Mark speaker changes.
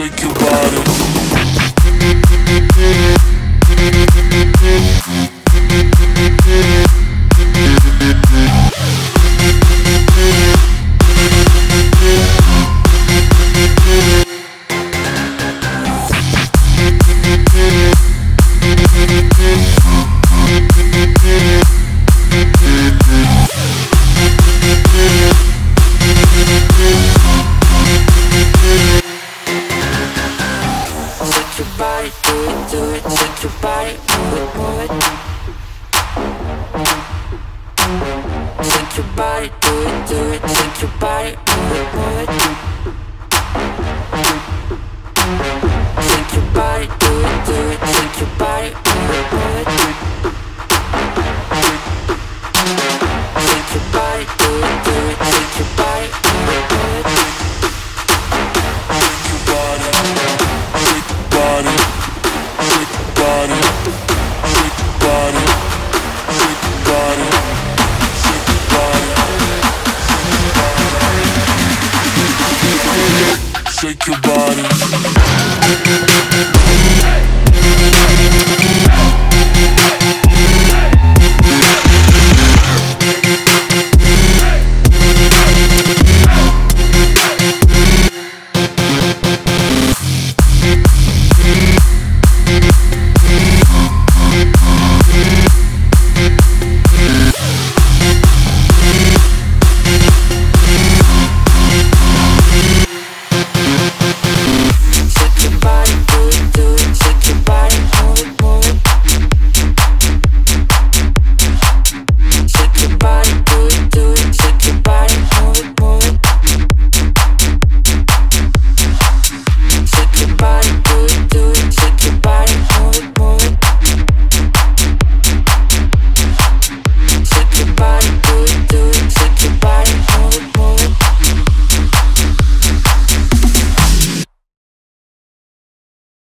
Speaker 1: shake your body. body, move it, move it. Shake your body, do it, do it. Shake your body, move it, move it. shake your body.